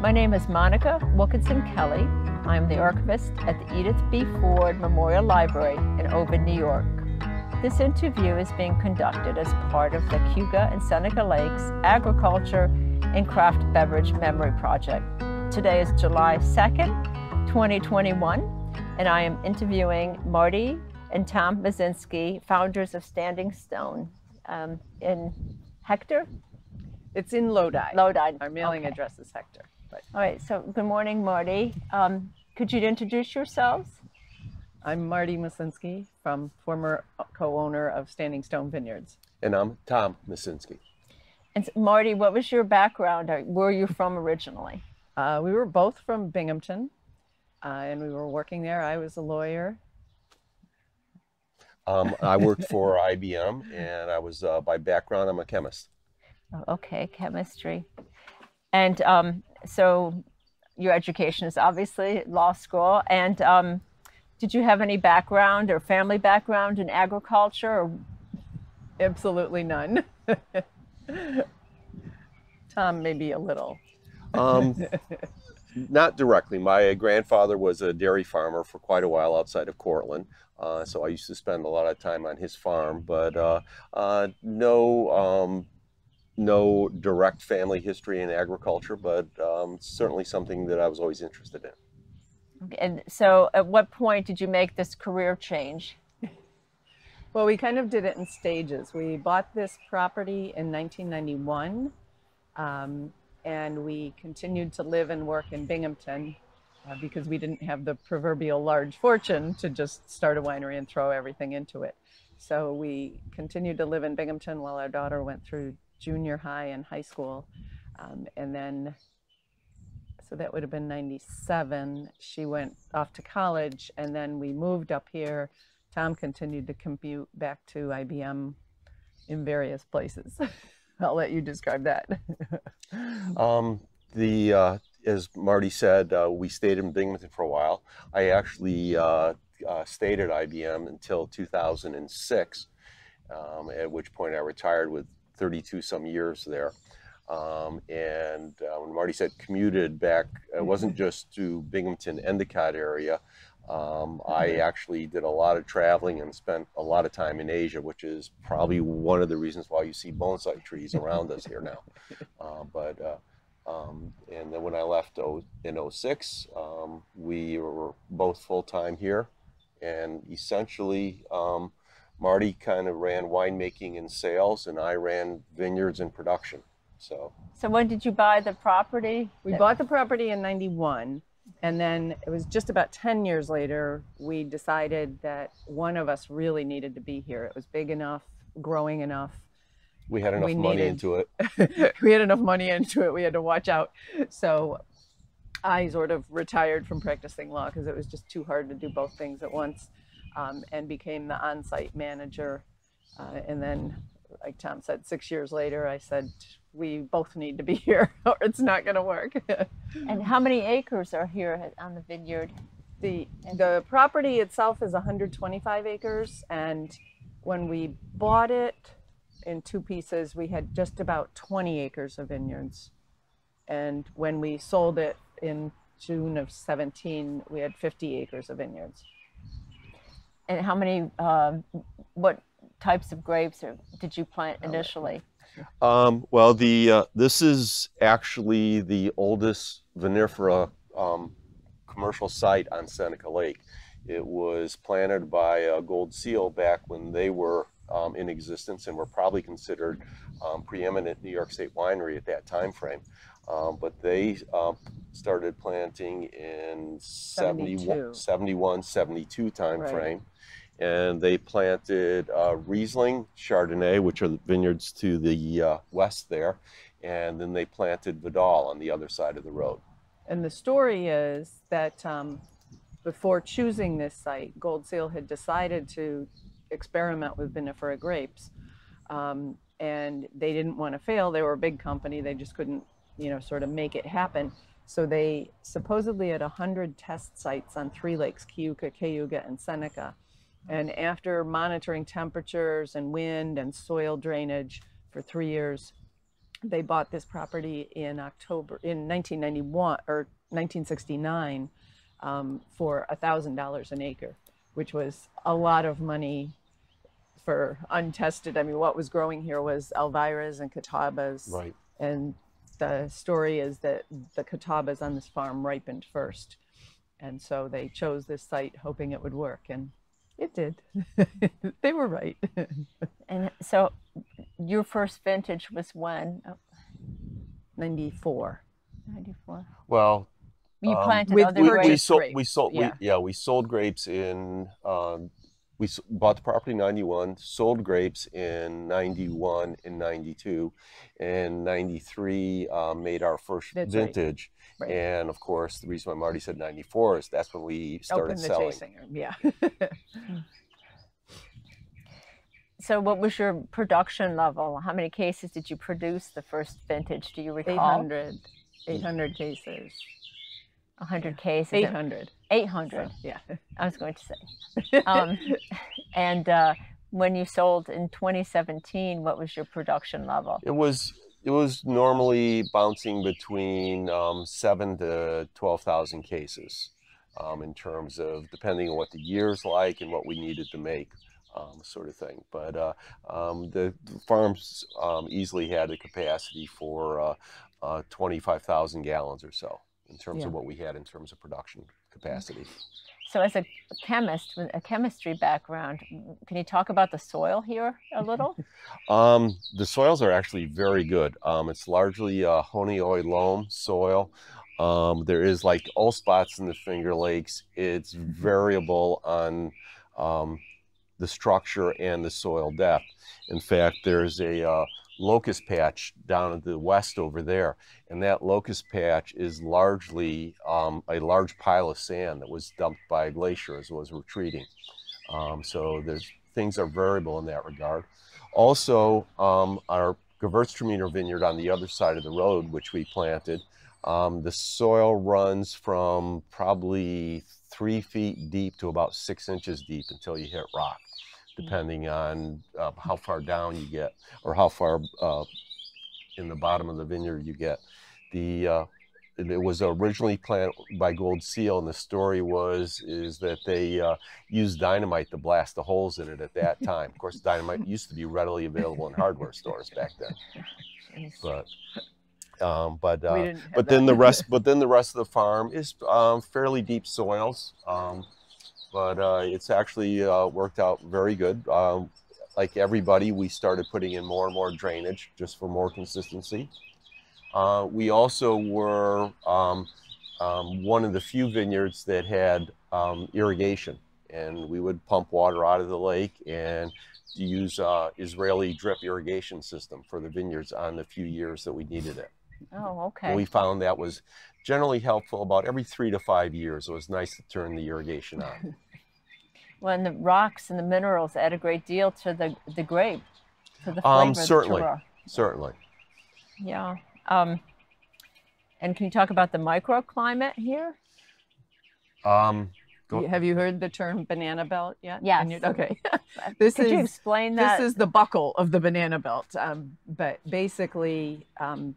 My name is Monica Wilkinson Kelly. I am the archivist at the Edith B. Ford Memorial Library in Ovid, New York. This interview is being conducted as part of the Cayuga and Seneca Lakes Agriculture and Craft Beverage Memory Project. Today is July 2nd, 2021, and I am interviewing Marti and Tom Macinski, founders of Standing Stone um, in Hector? It's in Lodi. Lodi. Our mailing Okay. address is Hector. But All right, so good morning, Marti. Um, could you introduce yourselves? I'm Marti Macinski from former co-owner of Standing Stone Vineyards. And I'm Tom Macinski. And s- Marti, what was your background? Where are you from originally? Uh, we were both from Binghamton, uh, and we were working there. I was a lawyer. Um, I worked for IBM, and I was uh, by background I'm a chemist. Oh, okay, chemistry. And um, so your education is obviously law school. And um, did you have any background or family background in agriculture? Or, Absolutely none. Tom, maybe a little. Um, not directly. My grandfather was a dairy farmer for quite a while outside of Cortland, uh, so I used to spend a lot of time on his farm. But uh, uh, no, um, no direct family history in agriculture, but um, certainly something that I was always interested in. and so at what point did you make this career change? Well, we kind of did it in stages. We bought this property in 1991, um, and we continued to live and work in Binghamton uh, because we didn't have the proverbial large fortune to just start a winery and throw everything into it. So we continued to live in Binghamton while our daughter went through junior high and high school. Um, and then, so that would have been 97. She went off to college, and then we moved up here. Tom continued to commute back to IBM in various places. I'll let you describe that. Um, the uh, as Marti said, uh, we stayed in Binghamton for a while. I actually uh, uh, stayed at IBM until 2006, um, at which point I retired with 32 some years there. Um, and uh, when Marti said commuted back, it wasn't just to Binghamton, Endicott area. Um, I actually did a lot of traveling and spent a lot of time in Asia, which is probably one of the reasons why you see bonsai trees around us here now. Uh, but uh, um, and then when I left o- in 06, um, we were both full time here, and essentially um, Marti kind of ran winemaking and sales, and I ran vineyards and production. So So when did you buy the property? We bought the property in 91, and then it was just about 10 years later, we decided that one of us really needed to be here. It was big enough, growing enough. we had enough We money needed- into it. we had enough money into it. We had to watch out. So I sort of retired from practicing law because it was just too hard to do both things at once um, and became the on site manager. Uh, and then, like Tom said, six years later, I said, we both need to be here or it's not going to work. And how many acres are here on the vineyard? The, the property itself is 125 acres, and when we bought it in two pieces, we had just about 20 acres of vineyards. And when we sold it in June of 17, we had 50 acres of vineyards. And how many, um, what types of grapes or, did you plant initially? Um, well, the uh, this is actually the oldest vinifera um, commercial site on Seneca Lake. It was planted by uh, Gold Seal back when they were um, in existence and were probably considered um, preeminent New York State winery at that time frame. Um, but they um, started planting in 71, 72. 71 72 time Right. frame and they planted uh, Riesling, Chardonnay, which are the vineyards to the uh, west there, and then they planted Vidal on the other side of the road. And the story is that um, before choosing this site, Gold Seal had decided to experiment with vinifera grapes. Um, and they didn't want to fail. They were a big company. They just couldn't, you know, sort of make it happen. So they supposedly had 100 test sites on three lakes, Cayuga, Cayuga, and Seneca. And after monitoring temperatures and wind and soil drainage for three years, they bought this property in October in 1991 or 1969 um, for a thousand dollars an acre, which was a lot of money for untested. I mean, what was growing here was Elviras and Catawbas, Right. and the story is that the Catawbas on this farm ripened first, and so they chose this site hoping it would work, and it did. they were right. And so your first vintage was when? Oh, 94. 94. Well, You Um, planted with other we, purchase we grapes. sold we sold yeah. we, yeah we sold grapes in um, we bought the property in 91 sold grapes in 91 and 92 and 93 um, made our first That's right. vintage Right. and of course the reason why marti said 94 is that's when we started Open the selling tasting room, yeah. So what was your production level? How many cases did you produce the first vintage? Do you recall? 800, 800 cases. 100 cases. 800. 800. So, yeah. I was going to say. Um, and uh, when you sold in 2017, what was your production level? it was it was normally bouncing between um, seven to 12,000 cases um, in terms of depending on what the year's like and what we needed to make, um, sort of thing. But uh, um, the, the farms um, easily had the capacity for uh, uh, 25,000 gallons or so in terms of what we had in terms of production capacity. So as a chemist with a chemistry background, can you talk about the soil here a little? Um, the soils are actually very good. Um, it's largely uh, loam soil. Um, there is like all spots in the Finger Lakes. It's variable on um, the structure and the soil depth. In fact, there's a uh, locust patch down at the west over there, and that locust patch is largely um, a large pile of sand that was dumped by a glacier as it was retreating. Um, so there's things are variable in that regard. Also, um, our Gewürztraminer vineyard on the other side of the road, which we planted, um, the soil runs from probably three feet deep to about six inches deep until you hit rock, depending on uh, how far down you get or how far uh, in the bottom of the vineyard you get. The uh, it was originally planted by Gold Seal, and the story was is that they uh, used dynamite to blast the holes in it at that time. Of course, dynamite used to be readily available in hardware stores back then, but um, but uh, but then the rest but then the rest of the farm is um, fairly deep soils, um, but uh, it's actually uh, worked out very good. Um, like everybody, we started putting in more and more drainage just for more consistency. Uh, we also were um, um, one of the few vineyards that had um, irrigation, and we would pump water out of the lake and use uh, Israeli drip irrigation system for the vineyards on the few years that we needed it. Oh, okay. And we found that was generally helpful about every three to five years. It was nice to turn the irrigation on. Well, and the rocks and the minerals add a great deal to the the grape, to the flavor. Um, of the certainly. Certainly. Yeah. Um, and can you talk about the microclimate here? Um, go- Have you heard the term banana belt yet? Yes. You- Okay. this Could you is explain that? this is the buckle of the banana belt. Um, but basically, um,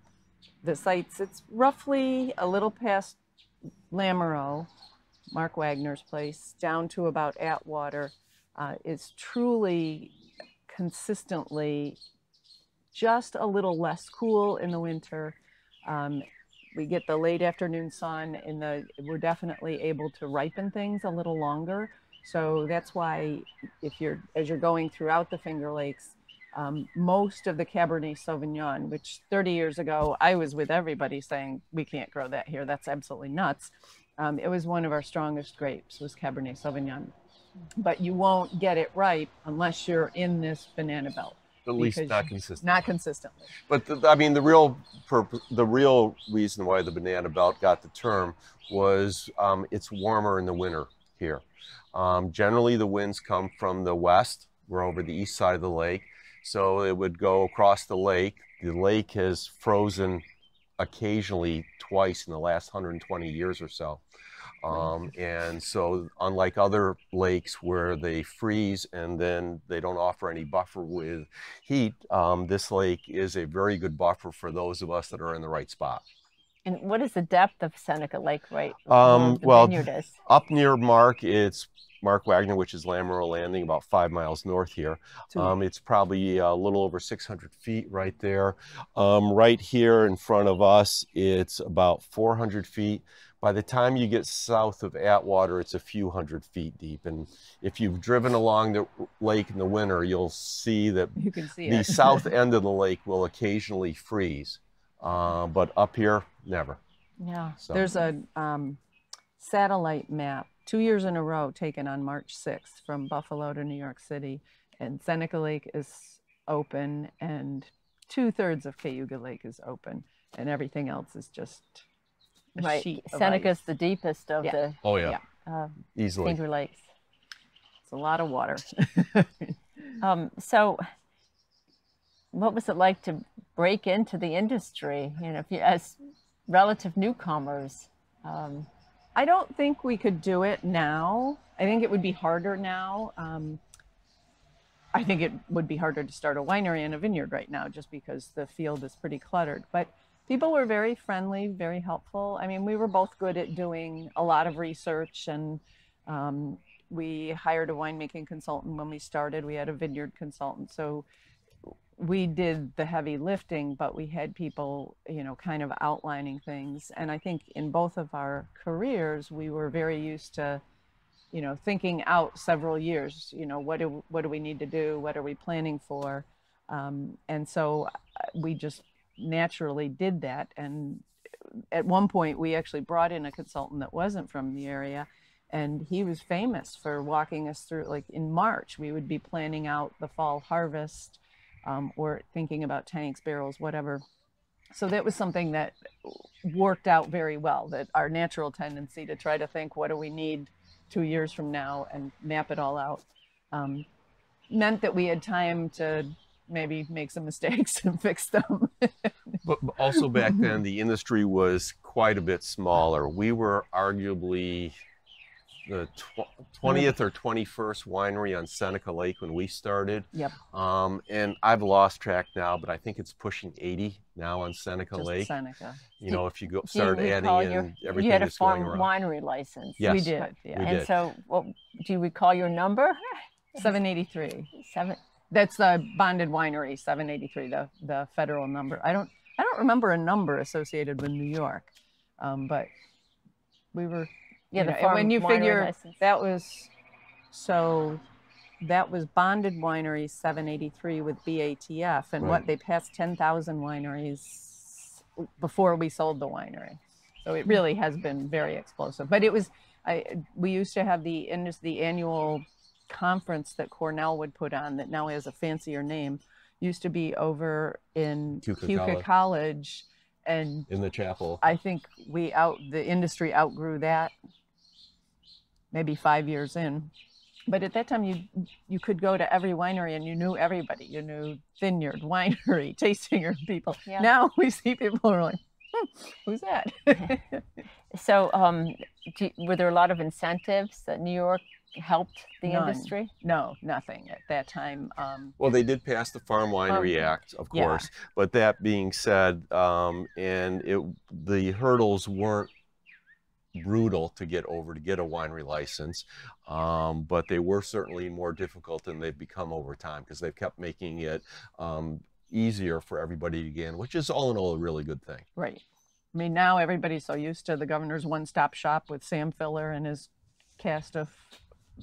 the sites, it's roughly a little past Lamoureux, Mark Wagner's place, down to about Atwater, uh, is truly consistently just a little less cool in the winter. Um, we get the late afternoon sun in the we're definitely able to ripen things a little longer. So that's why if you're as you're going throughout the finger lakes um, most of the cabernet sauvignon which 30 years ago i was with everybody saying we can't grow that here. That's absolutely nuts um, it was one of our strongest grapes was cabernet sauvignon but you won't get it ripe unless you're in this banana belt at least not consistent. not consistently But the, I mean, the real purpose, the real reason why the banana belt got the term was um, it's warmer in the winter here. Um, generally, the winds come from the west. We're over the east side of the lake, so it would go across the lake. The lake has frozen occasionally twice in the last 120 years or so. Um, and so, unlike other lakes where they freeze and then they don't offer any buffer with heat, um, this lake is a very good buffer for those of us that are in the right spot. And what is the depth of Seneca Lake right Um, well? Up near Mark, it's Mark Wagner, which is Lamoureux Landing, about five miles north here. Um, it's probably a little over 600 feet right there. Um, right here in front of us, it's about 400 feet. By the time you get south of Atwater, it's a few hundred feet deep. And if you've driven along the lake in the winter, you'll see that You can see the south end of the lake will occasionally freeze. Uh, but up here, never. Yeah. So. There's a um, satellite map two years in a row taken on March 6th from Buffalo to New York City, and Seneca Lake is open, and two thirds of Cayuga Lake is open, and everything else is just a Right. sheet Seneca's the deepest of Yeah. the Oh, yeah. uh, Easily. Finger Lakes. It's a lot of water. Um, so, what was it like to break into the industry? You know, if you as relative newcomers. Um, I don't think we could do it now. I think it would be harder now. Um, I think it would be harder to start a winery and a vineyard right now just because the field is pretty cluttered. But people were very friendly, very helpful. I mean, we were both good at doing a lot of research and um, we hired a winemaking consultant when we started. We had a vineyard consultant. So we did the heavy lifting, but we had people, you know, kind of outlining things. And I think in both of our careers, we were very used to, you know, thinking out several years. You know, what do what do we need to do? What are we planning for? Um, and so uh, we just naturally did that. And at one point, we actually brought in a consultant that wasn't from the area. And he was famous for walking us through, like in March, we would be planning out the fall harvest um, or thinking about tanks, barrels, whatever. So that was something that worked out very well. That our natural tendency to try to think, what do we need two years from now, and map it all out, um, meant that we had time to maybe make some mistakes and fix them. But but also back then, the industry was quite a bit smaller. We were arguably the tw- 20th or 21st winery on Seneca Lake when we started. Yep. Um, and I've lost track now, but I think it's pushing 80 now on Seneca Just Lake. Seneca. You know, if you go do you start adding recall in your, everything you had a farm winery license. Yes. We did. Yeah. We and did. so, what, do you recall your number? 783. Seven. That's the bonded winery, 783, the, the federal number. I don't I don't remember a number associated with New York, um, but we were Yeah, you the know, and farm when you figure license. that was so that was bonded winery 783 with BATF, and what they passed 10,000 wineries before we sold the winery. So it really has been very explosive. But it was I we used to have the indus- the annual conference that Cornell would put on that now has a fancier name. Used to be over in Keuka Keuka College. College, and in the chapel. I think we out the industry outgrew that maybe five years in. But at that time, you you could go to every winery and you knew everybody. You knew vineyard, winery, tasting room people. Yeah. Now we see people who are like, hmm, "Who's that?" So, um, do, were there a lot of incentives that New York helped the None. industry? no, nothing at that time. Um, Well, they did pass the Farm Winery Farm- Act, of course, Yeah. course. But that being said, um, and it the hurdles weren't brutal to get over to get a winery license, um, but they were certainly more difficult than they've become over time because they've kept making it um, easier for everybody to get in, which is all in all a really good thing. right. I mean, now everybody's so used to the governor's one-stop shop with Sam Filler and his cast of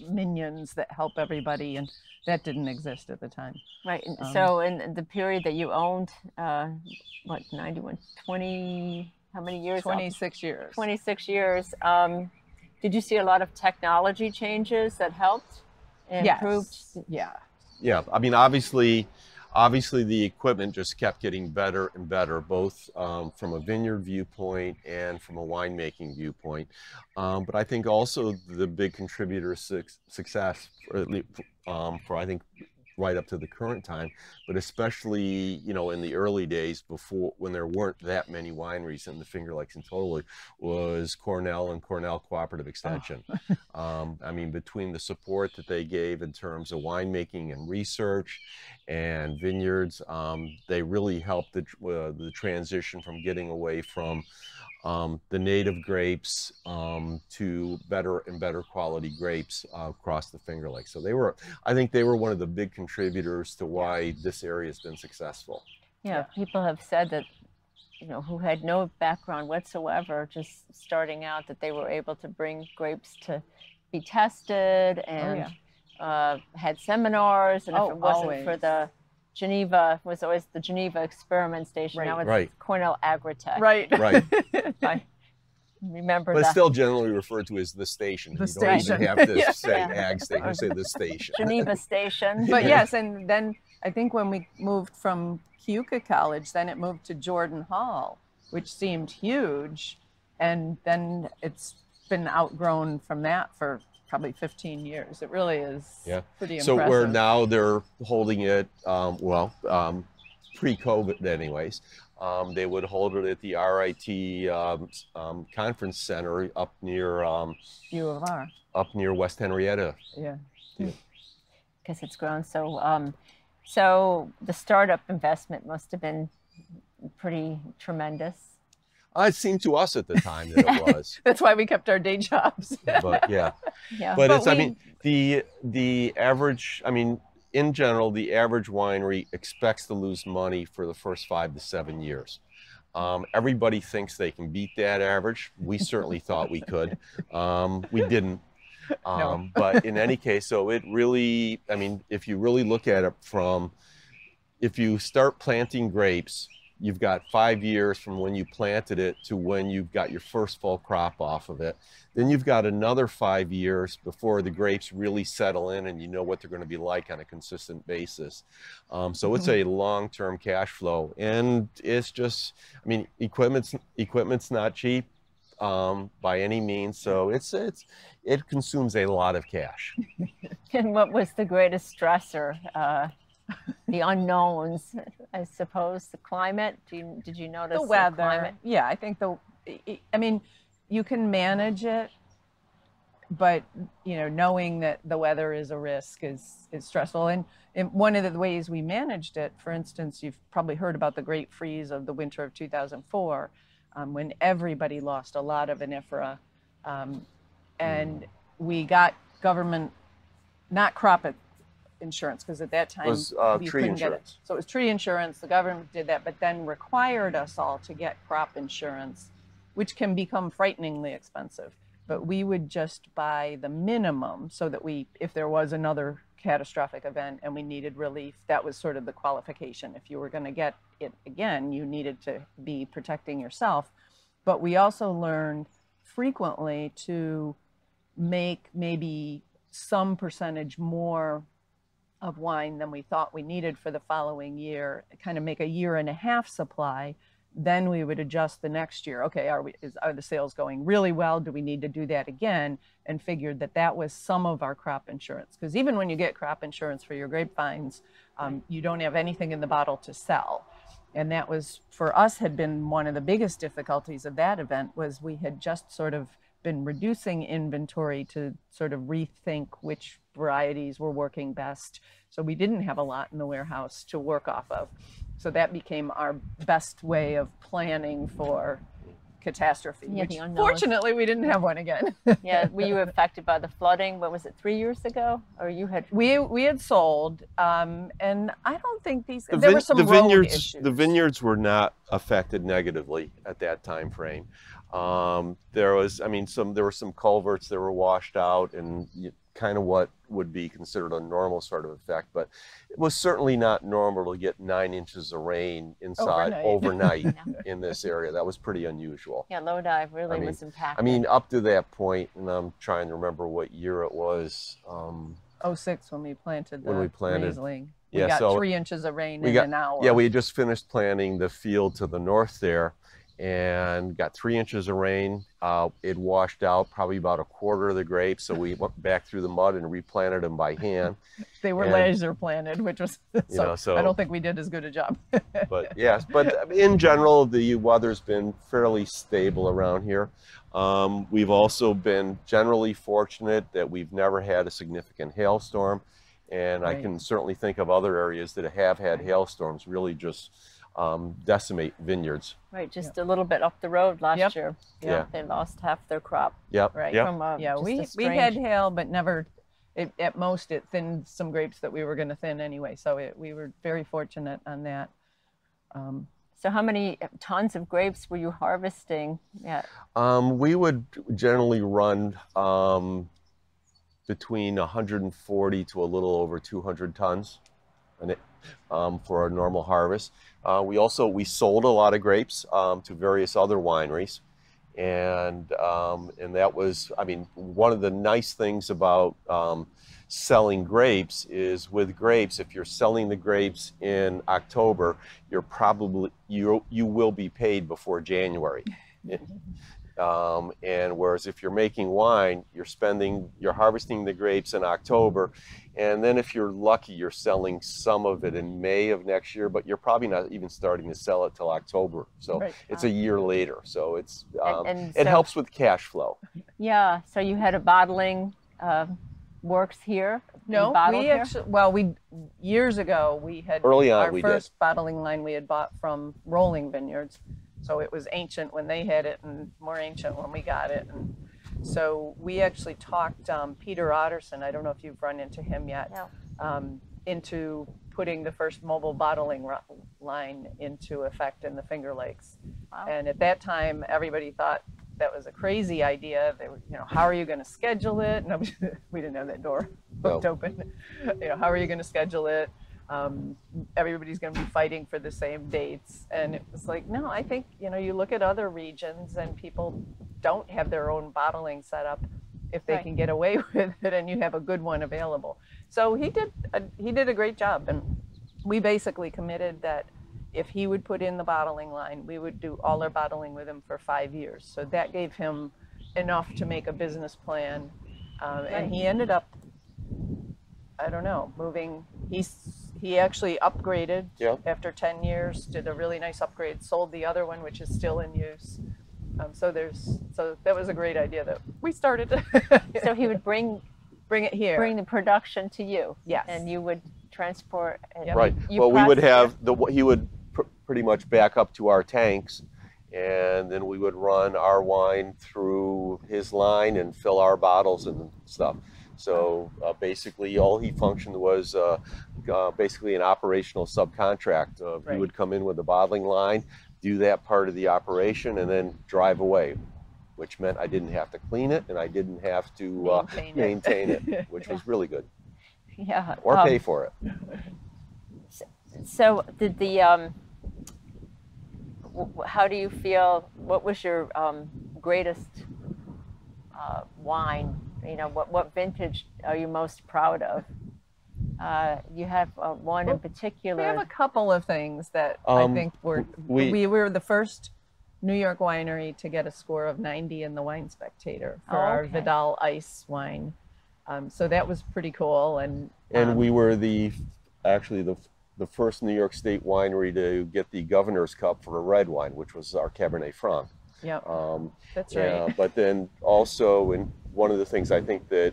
minions that help everybody, and that didn't exist at the time. Right. Um, so, in the period that you owned, uh, what, 91, 20, how many years? 26 years. 26 years. Um, did you see a lot of technology changes that helped and Yes. improved? Yeah. Yeah, I mean, obviously, obviously the equipment just kept getting better and better, both um, from a vineyard viewpoint and from a winemaking viewpoint. Um, but I think also the big contributor to suc- success, for, um, for I think right up to the current time, but especially you know in the early days before when there weren't that many wineries in the Finger Lakes and totally was Cornell and Cornell Cooperative Extension. Oh. um, I mean, between the support that they gave in terms of winemaking and research and vineyards, um, they really helped the uh, the transition from getting away from um, the native grapes um, to better and better quality grapes uh, across the Finger Lakes. So they were, I think they were one of the big contributors to why this area has been successful. Yeah, people have said that, you know, who had no background whatsoever, just starting out, that they were able to bring grapes to be tested oh, and oh, yeah. uh, had seminars. And oh, if it wasn't always. for the Geneva was always the Geneva Experiment Station. Right. Now it's right. Cornell Agritech. Right. Right. I remember but that. it's still generally referred to as the station. The you station. don't even have to yeah. say yeah. ag station. You say the station. Geneva Station. But yes, and then I think when we moved from Keuka College, then it moved to Jordan Hall, which seemed huge. And then it's been outgrown from that for probably 15 years. It really is yeah. pretty so impressive. So where now they're holding it, um, well, um, pre-COVID anyways, um, they would hold it at the RIT um, um, conference center up near um, U of R. Up near West Henrietta. Yeah. yeah. Because it's grown so. Um, so the startup investment must have been pretty tremendous. Uh, it seemed to us at the time that it was. That's why we kept our day jobs. but yeah, yeah. But, but it's. We... I mean, the the average. I mean, in general, the average winery expects to lose money for the first five to seven years. Um, everybody thinks they can beat that average. We certainly thought we could. Um, we didn't. Um, no. but in any case, so it really. I mean, if you really look at it from, if you start planting grapes you've got five years from when you planted it to when you've got your first full crop off of it. Then you've got another five years before the grapes really settle in and you know what they're going to be like on a consistent basis. Um, so it's mm-hmm. a long-term cash flow, and it's just, I mean, equipment's equipment's not cheap um, by any means. So it's it's it consumes a lot of cash. and what was the greatest stressor? Uh the unknowns, I suppose. The climate. Do you, did you notice the weather? The climate? Yeah, I think the. I mean, you can manage it, but you know, knowing that the weather is a risk is is stressful. And, and one of the ways we managed it, for instance, you've probably heard about the Great Freeze of the winter of 2004, um, when everybody lost a lot of vinifera, um, and we got government, not crop insurance because at that time it was uh, tree couldn't insurance. get it. So it was tree insurance. The government did that, but then required us all to get crop insurance, which can become frighteningly expensive. But we would just buy the minimum so that we, if there was another catastrophic event and we needed relief, that was sort of the qualification. If you were going to get it again, you needed to be protecting yourself. But we also learned frequently to make maybe some percentage more of wine than we thought we needed for the following year, kind of make a year and a half supply. Then we would adjust the next year. Okay, are we is, are the sales going really well? Do we need to do that again? And figured that that was some of our crop insurance because even when you get crop insurance for your grapevines, um, you don't have anything in the bottle to sell. And that was for us had been one of the biggest difficulties of that event was we had just sort of been reducing inventory to sort of rethink which varieties were working best. So we didn't have a lot in the warehouse to work off of. So that became our best way of planning for catastrophe. Yeah, which fortunately we didn't have one again. yeah, were you affected by the flooding? What was it, three years ago, or you had? We we had sold, um, and I don't think these. The there were some the vineyards. issues. The vineyards were not affected negatively at that time frame. Um, there was, I mean, some there were some culverts that were washed out, and kind of what would be considered a normal sort of effect. But it was certainly not normal to get nine inches of rain inside overnight, overnight in this area. That was pretty unusual. Yeah, Lodi really I mean, was impacted. I mean, up to that point, and I'm trying to remember what year it was. Um, 06 when we planted the when we planted, Riesling. We yeah, got so three inches of rain in got, an hour. Yeah, we had just finished planting the field to the north there and got three inches of rain. Uh, it washed out probably about a quarter of the grapes, so we went back through the mud and replanted them by hand. They were And- laser planted, which was so, know, so- I don't think we did as good a job. But yes, but in general, the weather's been fairly stable around here. Um, we've also been generally fortunate that we've never had a significant hailstorm, and I can certainly think of other areas that have had hailstorms really just um, decimate vineyards. Right, just a little bit up the road last Yep. year. Yeah. They lost half their crop Yep. Right. Yep. from uh, yeah, just a we we had hail, but never. It, at most, it thinned some grapes that we were going to thin anyway. So it, we were very fortunate on that. Um, So how many tons of grapes were you harvesting? Yeah. Um, we would generally run um, between 140 to a little over 200 tons um, for a normal harvest. Uh, we also we sold a lot of grapes um, to various other wineries, and um, and that was I mean one of the nice things about um, selling grapes is with grapes if you're selling the grapes in October you're probably you you will be paid before January. Um, and whereas if you're making wine, you're spending, you're harvesting the grapes in October, and then if you're lucky, you're selling some of it in May of next year, but you're probably not even starting to sell it till October. So Right. it's a year later. So it's um, and it so- helps with cash flow. Yeah. So you had a bottling uh, works here. No, bottled we here? actually well, we years ago we had Early on, our we did. first bottling line we had bought from Rolling Vineyards, so it was ancient when they had it and more ancient when we got it. And so we actually talked um, Peter Otterson. I don't know if you've run into him yet. No. Um, into putting the first mobile bottling ro- line into effect in the Finger Lakes. Wow. And at that time, everybody thought that was a crazy idea. They were, you know, how are you going to schedule it? Nobody, we didn't have that door hooked No. open. You know, how are you going to schedule it? Um, everybody's going to be fighting for the same dates. And it was like, no, I think, you know, you look at other regions and people don't have their own bottling set up if they Right. can get away with it and you have a good one available. So he did, a, he did a great job. And we basically committed that if he would put in the bottling line, we would do all our bottling with him for five years. So that gave him enough to make a business plan. Um, Right. And he ended up, I don't know, moving. He's he actually upgraded Yeah. after 10 years, did a really nice upgrade, sold the other one, which is still in use. Um, so there's so that was a great idea that we started. So he would bring bring it here. bring the production to you. Yes. And you would transport. And Yep. Right. you well, we would process it? have the he would pr- pretty much back up to our tanks, and then we would run our wine through his line and fill our bottles and stuff. So uh, basically, all he functioned was uh, uh, basically an operational subcontract. Uh, He would come in with the bottling line, do that part of the operation, and then drive away, which meant I didn't have to clean it and I didn't have to uh, Maintain it. maintain it, which was really good, Yeah. or um, pay for it. So did the um, how do you feel? What was your um, greatest uh, wine? You know, what what vintage are you most proud of? Uh, you have uh, one in particular. We have a couple of things that Um, I think were we- we, were the first New York winery to get a score of 90 in the Wine Spectator for Oh, our. Vidal Ice wine. Um, so that was pretty cool. And And um, we were the actually the the first New York State winery to get the Governor's Cup for a red wine, which was our Cabernet Franc. yeah, Um, that's yeah, right. but then also, and one of the things I think that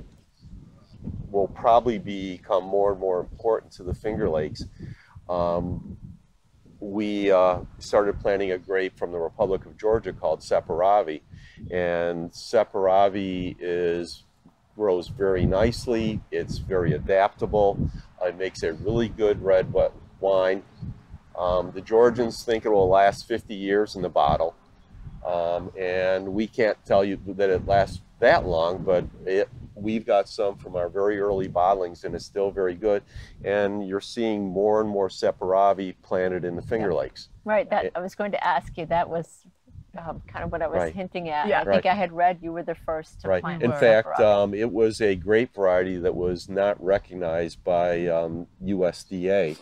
will probably become more and more important to the Finger Lakes, um, we uh, started planting a grape from the Republic of Georgia called Saperavi, and Saperavi is grows very nicely. It's very adaptable. It makes a really good red wine. Um, the Georgians think it will last 50 years in the bottle. Um, and we can't tell you that it lasts that long, but it, we've got some from our very early bottlings and it's still very good. And you're seeing more and more Saperavi planted in the Finger Lakes. right. That it- I was going to ask you. That was um, kind of what I was Right. hinting at. Yeah. I think I had read you were the first to Right. plant In fact, um, it was a grape variety that was not recognized by um, USDA.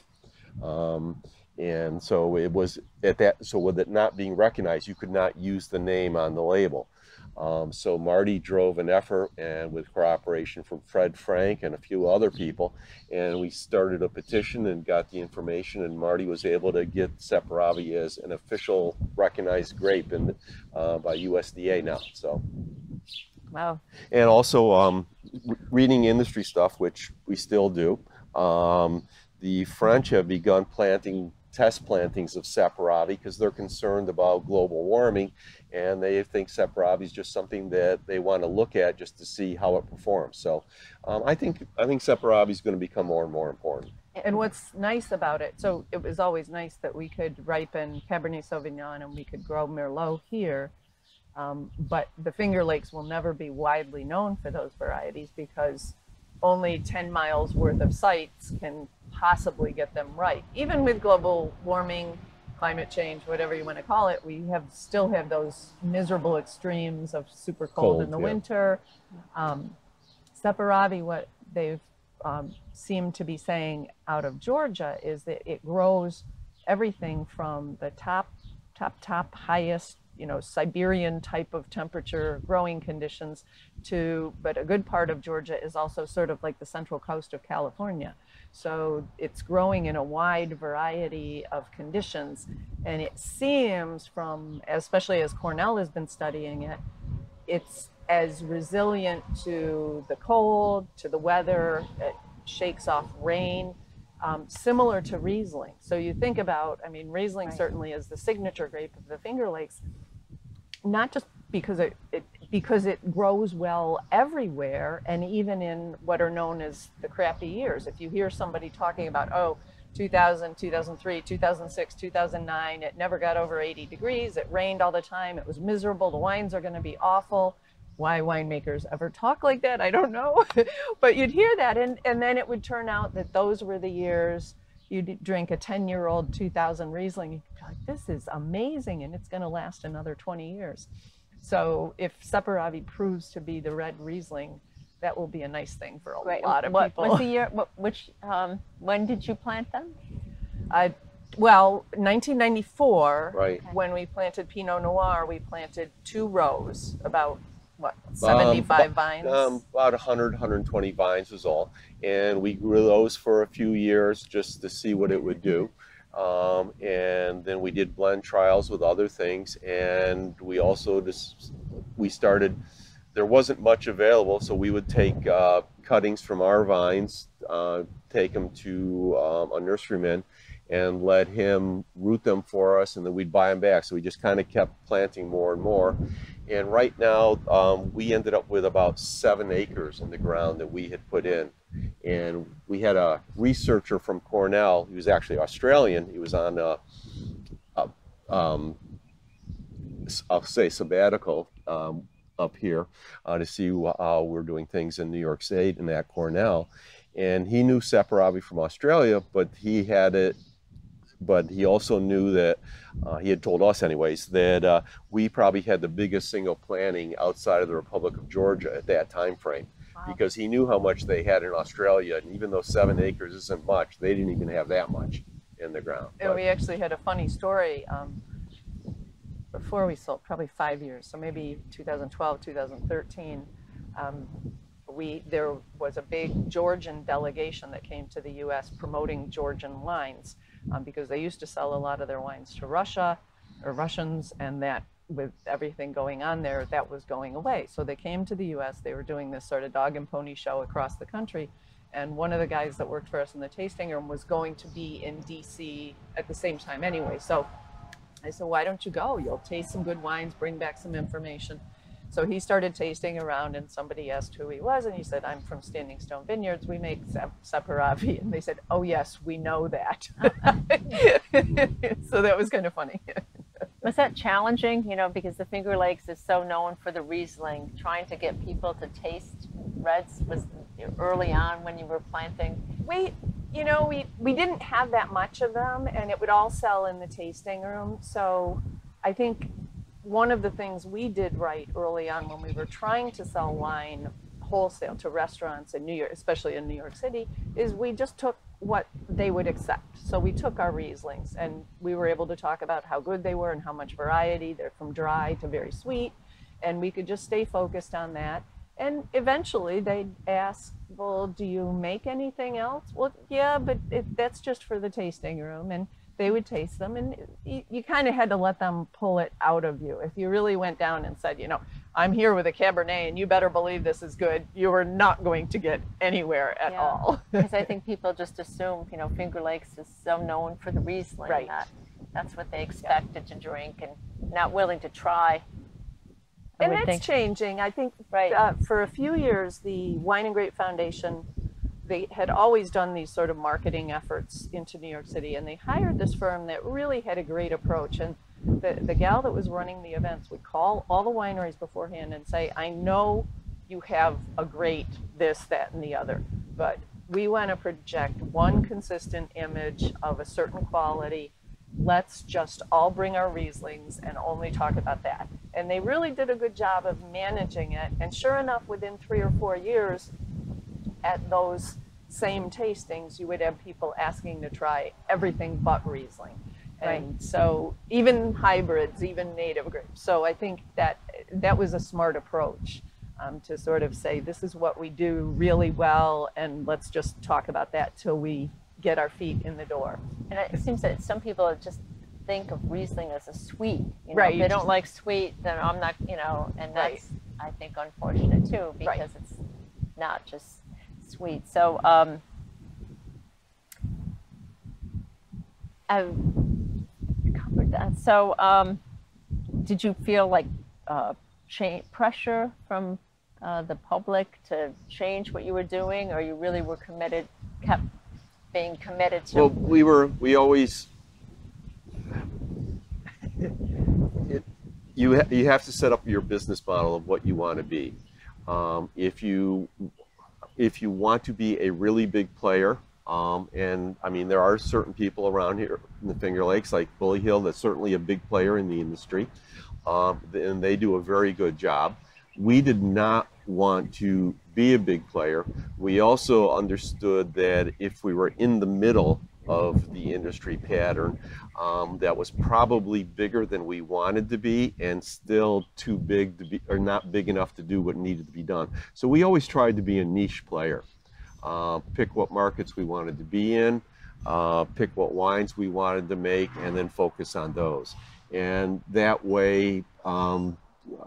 Um, And so it was at that, so with it not being recognized, you could not use the name on the label. Um, so Marti drove an effort and with cooperation from Fred Frank and a few other people, and we started a petition and got the information and Marti was able to get Saperavi as an official recognized grape in, uh, by USDA now. So. Wow. And also um, reading industry stuff, which we still do. Um, the French have begun planting test plantings of Saperavi because they're concerned about global warming and they think Saperavi is just something that they want to look at just to see how it performs. So um, I think I think Saperavi is going to become more and more important. And what's nice about it, so it was always nice that we could ripen Cabernet Sauvignon and we could grow Merlot here. Um, but the Finger Lakes will never be widely known for those varieties because only 10 miles worth of sites can possibly get them right. Even with global warming, climate change, whatever you want to call it, we have still have those miserable extremes of super cold, Cold, in the yeah. winter. Um, Saperavi, what they've um, seemed to be saying out of Georgia is that it grows everything from the top, top, top highest, you know, Siberian type of temperature growing conditions to, but a good part of Georgia is also sort of like the central coast of California. So it's growing in a wide variety of conditions. And it seems from, especially as Cornell has been studying it, it's as resilient to the cold, to the weather, it shakes off rain, um, similar to Riesling. So you think about, I mean, Riesling Right. certainly is the signature grape of the Finger Lakes, not just because it, it because it grows well everywhere and even in what are known as the crappy years. If you hear somebody talking about, oh, 2000, 2003, 2006, 2009, it never got over 80 degrees, it rained all the time, it was miserable, the wines are going to be awful. Why winemakers ever talk like that, I don't know. but you'd hear that, and, and then it would turn out that those were the years you'd drink a 10 year old 2000 Riesling, you'd be like, this is amazing, and it's going to last another 20 years. So if Saperavi proves to be the red Riesling, that will be a nice thing for a Right. lot of what, people. What's the year? What, which? Um, when did you plant them? I, well, 1994, Right. when we planted Pinot Noir, we planted two rows, about what, Um, 75 bu- vines? Um, about 100, 120 vines was all. And we grew those for a few years just to see what it would do. Um, and then we did blend trials with other things. And we also just, we started, there wasn't much available. So we would take uh, cuttings from our vines, uh, take them to um, a nurseryman and let him root them for us. And then we'd buy them back. So we just kind of kept planting more and more. And right now, um, we ended up with about seven acres in the ground that we had put in. And we had a researcher from Cornell, he was actually Australian. He was on a, a um, I'll say sabbatical um, up here uh, to see how we're doing things in New York State and at Cornell. And he knew Saperavi from Australia, but he had it but he also knew that uh, he had told us anyways that uh, we probably had the biggest single planting outside of the republic of georgia at that time frame Wow. because he knew how much they had in australia and even though seven acres isn't much they didn't even have that much in the ground And But- we actually had a funny story um, before we sold, probably five years, so maybe 2012, 2013. Um, we there was a big Georgian delegation that came to the U.S. promoting Georgian wines um, because they used to sell a lot of their wines to Russia or Russians, and that with everything going on there, that was going away. So they came to the U.S. They were doing this sort of dog and pony show across the country, and one of the guys that worked for us in the tasting room was going to be in DC at the same time anyway. So I said, why don't you go? You'll taste some good wines, bring back some information. So he started tasting around, and somebody asked who he was, and he said, I'm from Standing Stone Vineyards. We make Sap- Saperavi. And they said, Oh, yes, we know that. so that was kind of funny. Was that challenging? You know, because the Finger Lakes is so known for the Riesling. Trying to get people to taste reds was early on when you were planting. we you know we we didn't have that much of them and it would all sell in the tasting room so i think one of the things we did right early on when we were trying to sell wine wholesale to restaurants in new york especially in new york city is we just took what they would accept. So we took our Rieslings and we were able to talk about how good they were and how much variety. They're from dry to very sweet. And we could just stay focused on that. And eventually they'd ask, well, do you make anything else? Well, yeah, but it, that's just for the tasting room. And they would taste them and you, you kind of had to let them pull it out of you. If you really went down and said, you know, I'm here with a Cabernet and you better believe this is good, you were not going to get anywhere at Yeah. all. Because I think people just assume, you know, Finger Lakes is so known for the Riesling. Right. That, that's what they expected to drink and not willing to try. I and that's think. changing. I think Right. uh, for a few years, the Wine and Grape Foundation, they had always done these sort of marketing efforts into New York City, and they hired this firm that really had a great approach. And the, the gal that was running the events would call all the wineries beforehand and say, I know you have a great this, that, and the other, but we want to project one consistent image of a certain quality. Let's just all bring our Rieslings and only talk about that. And they really did a good job of managing it. And sure enough, within three or four years, at those same tastings, you would have people asking to try everything but Riesling. And so even hybrids, even native grapes. So I think that that was a smart approach um, to sort of say, this is what we do really well, and let's just talk about that till we get our feet in the door. And it seems that some people just think of Riesling as a sweet. You know, Right, If they don't like sweet, then I'm not, you know, and Right. that's, I think, unfortunate too, Right. because it's not just sweet. So, um, I've covered that. So, um, did you feel like uh, pressure from uh, the public to change what you were doing, or you really were committed, kept being committed to? Well, we were, we always, it, you, ha- you have to set up your business model of what you want to be. Um, if you, if you want to be a really big player, um, and I mean, there are certain people around here in the Finger Lakes, like Bully Hill, that's certainly a big player in the industry, um, and they do a very good job. We did not want to be a big player. We also understood that if we were in the middle of the industry pattern, um, that was probably bigger than we wanted to be and still too big to be, or not big enough to do what needed to be done. So we always tried to be a niche player uh, pick what markets we wanted to be in, uh, pick what wines we wanted to make, and then focus on those. And that way, um,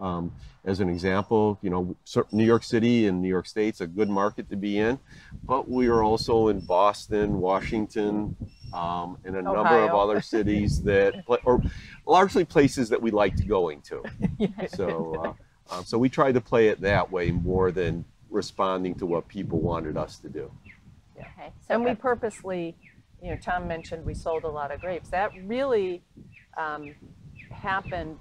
um, as an example, you know, New York City and New York State's a good market to be in, but we are also in Boston, Washington, um, and a number of other cities that, or largely places that we liked going to. So, uh, um, so we tried to play it that way more than responding to what people wanted us to do. Okay, so And we purposely, you know, Tom mentioned we sold a lot of grapes. That really um, happened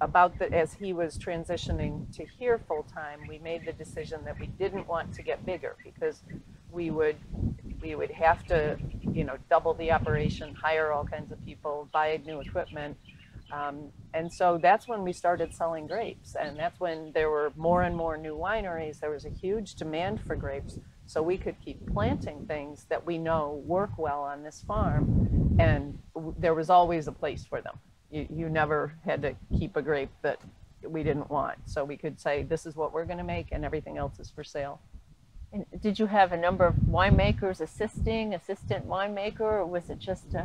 about the, as he was transitioning to here full time. We made the decision that we didn't want to get bigger because we would we would have to, you know, double the operation, hire all kinds of people, buy new equipment. Um, and so that's when we started selling grapes. And that's when there were more and more new wineries. There was a huge demand for grapes. So we could keep planting things that we know work well on this farm. And there was always a place for them. You, you never had to keep a grape that we didn't want. So we could say, this is what we're going to make, and everything else is for sale. And did you have a number of winemakers assisting, assistant winemaker, or was it just uh,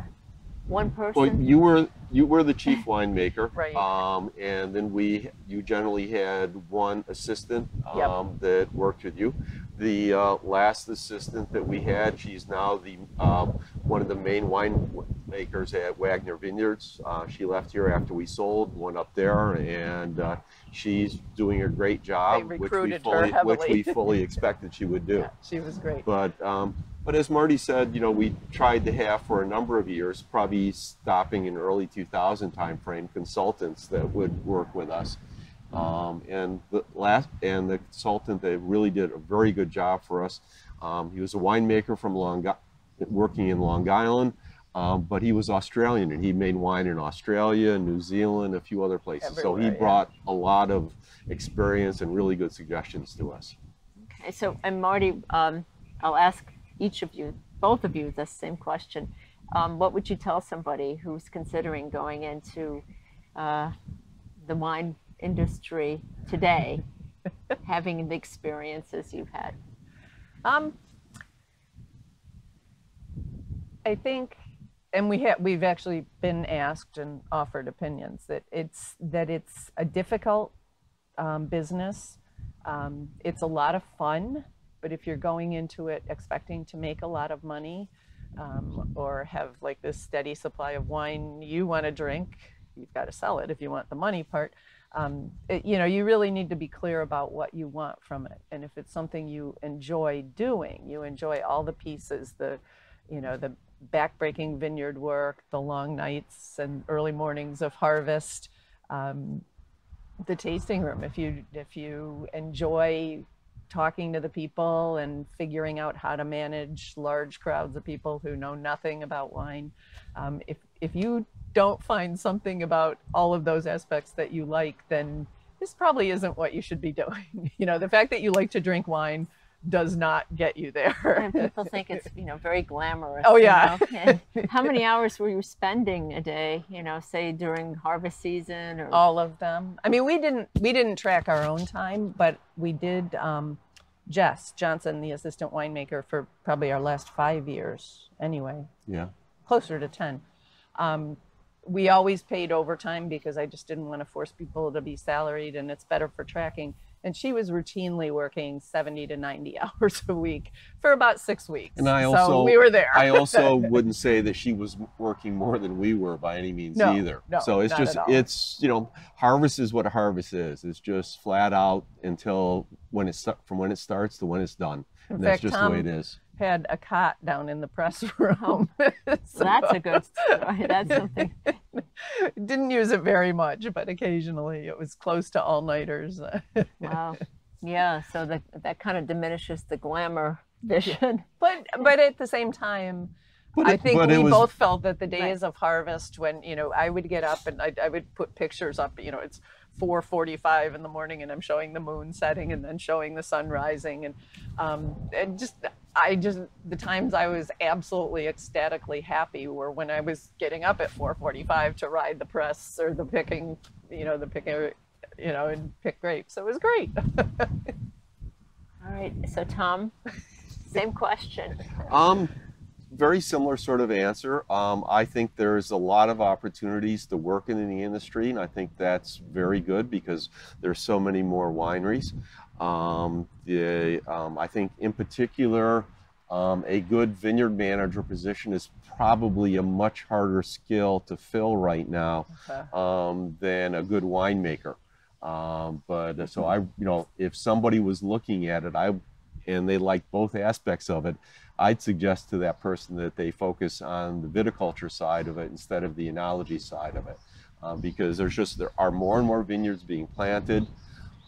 one Well, person? you were you were the chief winemaker, Right. Um, and then we you generally had one assistant Yep. um, that worked with you. The uh, last assistant that we had, she's now the um, one of the main winemakers at Wagner Vineyards. Uh, she left here after we sold, went up there, and uh, she's doing a great job, which we fully which we fully expected she would do. Yeah, she was great. But um, but as Marti said, you know, we tried to have for a number of years, probably stopping in early 2000 timeframe, consultants that would work with us. Um, and the last and the consultant that really did a very good job for us. Um, he was a winemaker from Long, working in Long Island, um, but he was Australian and he made wine in Australia, New Zealand, a few other places. so he Everywhere, yeah. brought a lot of experience and really good suggestions to us. Okay, so and Marti, um, I'll ask each of you both of you the same question. Um, what would you tell somebody who's considering going into uh, the wine industry today, having the experiences you've had? Um, I think, and we have we've actually been asked and offered opinions that it's that it's a difficult um, business. Um, it's a lot of fun, but if you're going into it expecting to make a lot of money um, or have like this steady supply of wine you want to drink, you've got to sell it if you want the money part. Um, it, you know, you really need to be clear about what you want from it, and if it's something you enjoy doing, you enjoy all the pieces, the, you know, the backbreaking vineyard work, the long nights and early mornings of harvest, um, the tasting room. If you if you enjoy talking to the people and figuring out how to manage large crowds of people who know nothing about wine, um, if if you don't find something about all of those aspects that you like, then this probably isn't what you should be doing. you know, the fact that you like to drink wine does not get you there. and people think it's you know very glamorous. Oh yeah. You know? how many hours were you spending a day? You know, say during harvest season or all of them. I mean, we didn't we didn't track our own time, but we did. Um, Jess Johnson, the assistant winemaker, for probably our last five years. Anyway. Yeah. Closer to ten. Um, we always paid overtime because I just didn't want to force people to be salaried, and it's better for tracking. And she was routinely working 70 to 90 hours a week for about six weeks. And i also so we were there. I also wouldn't say that she was working more than we were by any means no, either. no, so it's just it's you know harvest is what a harvest is. It's just flat out until when it's from when it starts to when it's done. In and fact, that's just Tom the way it is had a cot down in the press room oh, so, that's a good story that's something didn't use it very much, but occasionally it was close to all nighters. wow. Yeah. So that that kind of diminishes the glamour vision. But but at the same time, But I think but we was- both felt that the Right. days of harvest, when you know, I would get up and I, I would put pictures up. You know, it's 4:45 in the morning, and I'm showing the moon setting, and then showing the sun rising, and um, and just I just the times I was absolutely ecstatically happy were when I was getting up at 4:45 to ride the press or the picking, you know, the picking, you know, and pick grapes. So It was great. All right. So Tom, same question. Um, very similar sort of answer. Um, I think there's a lot of opportunities to work in the industry, and I think that's very good because there's so many more wineries. Um, the, um, I think, in particular, um, a good vineyard manager position is probably a much harder skill to fill right now Okay. um, than a good winemaker. Um, but uh, so I, you know, if somebody was looking at it, I, and they like both aspects of it, I'd suggest to that person that they focus on the viticulture side of it instead of the enology side of it, um, because there's just there are more and more vineyards being planted.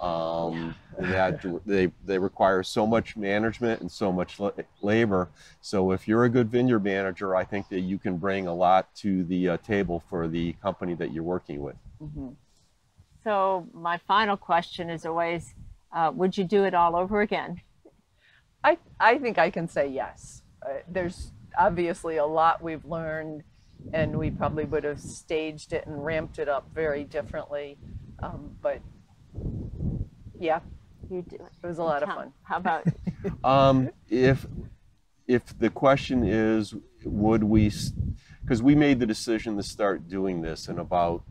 Um, that they they require so much management and so much la- labor. So if you're a good vineyard manager, I think that you can bring a lot to the uh, table for the company that you're working with. Mhm. So my final question is always, uh, would you do it all over again? I, I think I can say yes. Uh, there's obviously a lot we've learned, and we probably would have staged it and ramped it up very differently. Um, but yeah, You do it. it was a lot of fun. How about Um, if if the question is, would we? Because we made the decision to start doing this in about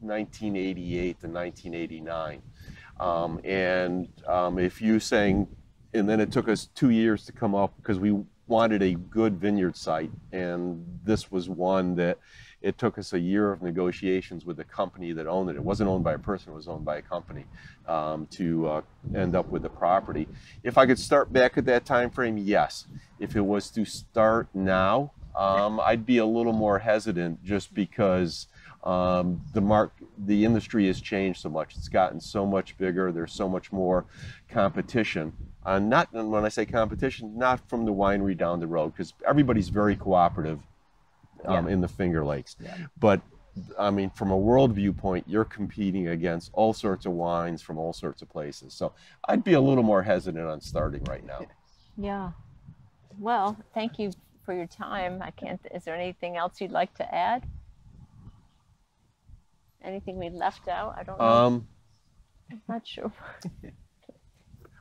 1988 to 1989, um, and um, if you saying, and then it took us two years to come up because we wanted a good vineyard site, and this was one that it took us a year of negotiations with the company that owned it. It wasn't owned by a person; it was owned by a company um, to uh, end up with the property. If I could start back at that time frame, yes. If it was to start now, um, I'd be a little more hesitant, just because um, the mark, the industry has changed so much. It's gotten so much bigger. There's so much more competition. Uh, not and when I say competition, not from the winery down the road, because everybody's very cooperative um, Yeah. in the Finger Lakes. Yeah. But I mean, from a world viewpoint, you're competing against all sorts of wines from all sorts of places. So I'd be a little more hesitant on starting right now. yeah? Well, thank you for your time. I can't, is there anything else you'd like to add? Anything we left out? I don't know. Um, I'm not sure.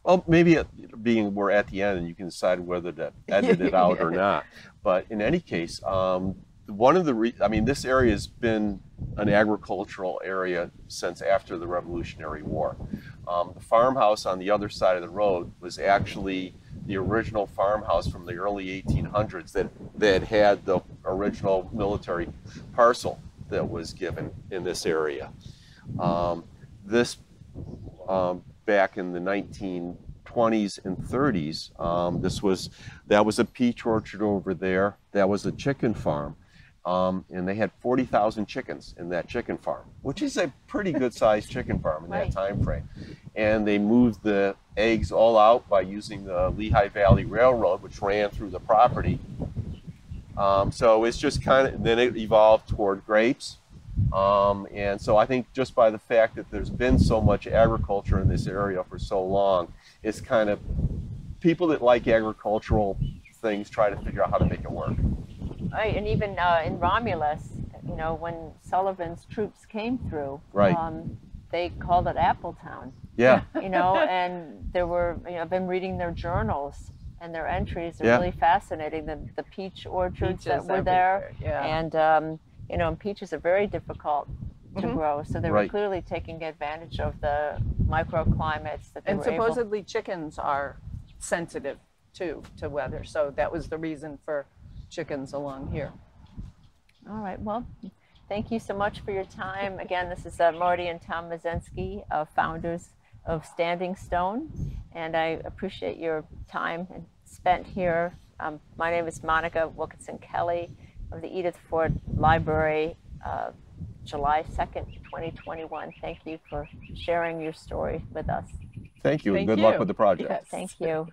well, maybe it, being we're at the end and you can decide whether to edit it out or not. But in any case, um, one of the, re- I mean, this area has been an agricultural area since after the Revolutionary War. Um, the farmhouse on the other side of the road was actually the original farmhouse from the early 1800s that, that had the original military parcel that was given in this area. Um, this um, back in the 1920s and 30s, um, this was that was a peach orchard over there. That was a chicken farm. Um, and they had 40,000 chickens in that chicken farm, which is a pretty good sized chicken farm in Right. that time frame. And they moved the eggs all out by using the Lehigh Valley Railroad, which ran through the property. Um, so it's just kind of, then it evolved toward grapes. Um, and so I think just by the fact that there's been so much agriculture in this area for so long, it's kind of people that like agricultural things try to figure out how to make it work. Right, and even uh, in Romulus, you know, when Sullivan's troops came through, Right. um, they called it Appletown. Yeah. You know, and there were, you know, I've been reading their journals and their entries are Yeah. really fascinating. The the peach orchards that Peaches were there, Yeah. and um, you know, and peaches are very difficult to Mhm. grow, so they were clearly taking advantage of the microclimates that they and were able. supposedly chickens are sensitive too to weather. So that was the reason for chickens along here. All right. Well, thank you so much for your time. Again, this is uh, Marti and Tom Macinski, uh, founders of Standing Stone, and I appreciate your time and spent here. Um, my name is Monica Wilkinson Kelly of the Edith Ford Library, uh, July 2nd, 2021. Thank you for sharing your story with us. Thank you. Thank Good luck with the project. Yes. Thank you.